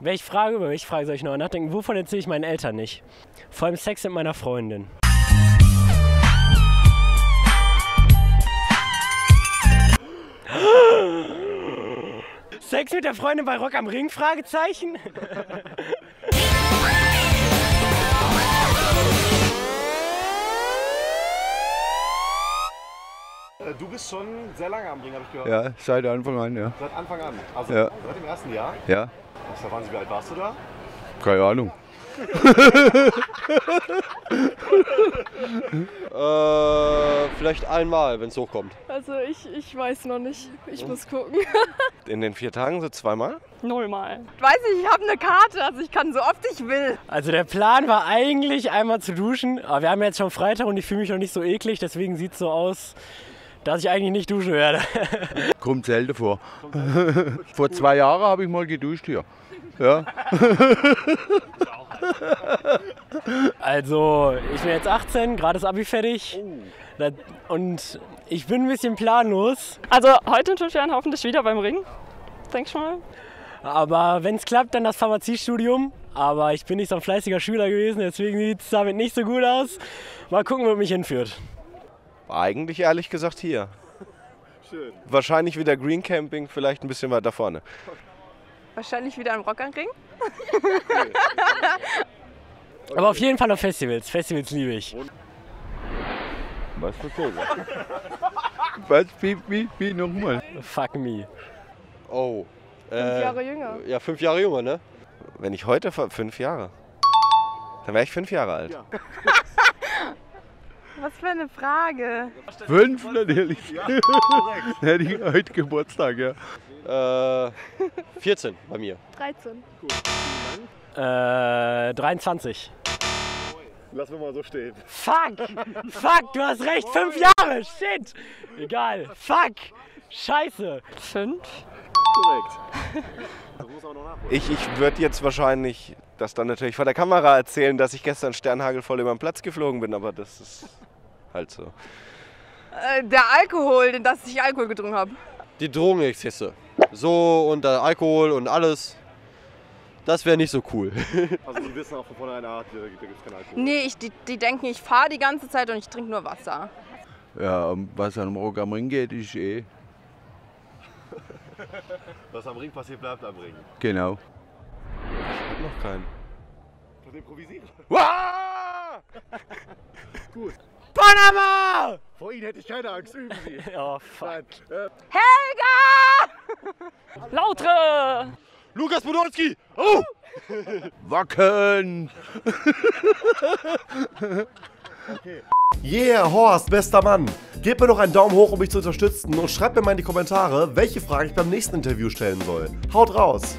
Welche Frage, über welche Frage soll ich noch nachdenken? Wovon erzähle ich meinen Eltern nicht? Vor allem Sex mit meiner Freundin. Sex mit der Freundin bei Rock am Ring? Fragezeichen. Schon sehr lange am Ring, habe ich gehört. Ja, seit Anfang an, ja. Seit Anfang an. Also Ja. seit dem ersten Jahr. Ja, Was, da waren Sie, wie alt warst du da? keine Ahnung. Äh, vielleicht einmal, wenn es hochkommt. Also ich, ich weiß noch nicht. Ich muss gucken. In den vier Tagen so zweimal? Nullmal. Weiß ich, ich habe eine Karte, also ich kann so oft ich will. Also der Plan war eigentlich einmal zu duschen, aber wir haben jetzt schon Freitag und ich fühle mich noch nicht so eklig, deswegen sieht es so aus, dass ich eigentlich nicht duschen werde. Kommt selten vor. vor zwei Jahren habe ich mal geduscht hier. Ja, Also, ich bin jetzt 18, gerade ist Abi fertig. Und ich bin ein bisschen planlos. Also heute in fünf Jahren hoffentlich wieder beim Ring. Denk ich mal. Aber wenn es klappt, dann das Pharmaziestudium. Aber ich bin nicht so ein fleißiger Schüler gewesen, deswegen sieht es damit nicht so gut aus. Mal gucken, wo mich hinführt. Eigentlich ehrlich gesagt hier. Schön. Wahrscheinlich wieder Green Camping, vielleicht ein bisschen weiter vorne. Wahrscheinlich wieder am Rock am Ring. Aber auf jeden Fall auf Festivals. Festivals liebe ich. was für Vogel? Was? Wie, wie, wie nochmal? Fuck me. Oh. Fünf Äh, Jahre jünger. Ja, fünf Jahre jünger, ne? Wenn ich heute ver- fünf Jahre. Dann wäre ich fünf Jahre alt. Ja. Was für eine Frage. Fünf natürlich. Korrekt. Hätte ich heute Geburtstag, ja. Äh, 14 bei mir. 13. Äh, 23. Lassen wir mal so stehen. Fuck! Fuck, du hast recht, fünf Jahre! Shit! Egal. Fuck! Scheiße! Fünf? Korrekt. Ich, ich würde jetzt wahrscheinlich das dann natürlich vor der Kamera erzählen, dass ich gestern sternhagelvoll über den Platz geflogen bin, aber das ist halt so. Äh, der Alkohol, denn dass ich Alkohol getrunken habe. Die Drogenexzesse. So und der Alkohol und alles. Das wäre nicht so cool. Also die wissen auch von vornherein, ah, da gibt es keinen Alkohol. Nee, ich, die, die denken, ich fahre die ganze Zeit und ich trinke nur Wasser. Ja, um was an Rock am Ring geht, ist eh. Was am Ring passiert, bleibt am Ring. Genau. Noch keinen. Das improvisieren. Wah! Gut. Panama! Vor Ihnen hätte ich keine Angst, üben Sie. Oh, fuck. Nein. Äh, Helga! Lautre! Lukas Podolski! Oh! Wacken! Yeah, Horst, bester Mann. Gebt mir doch einen Daumen hoch, um mich zu unterstützen und schreibt mir mal in die Kommentare, welche Frage ich beim nächsten Interview stellen soll. Haut raus!